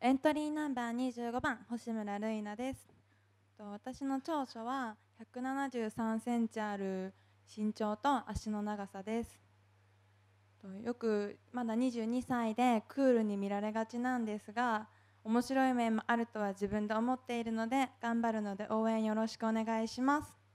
エントリーナンバー25番星村瑠奈です。と私の長所は173センチある身長と足の長さです。とよくまだ22歳でクールに見られがちなんですが面白い面もあるとは自分で思っているので頑張るので応援よろしくお願いします。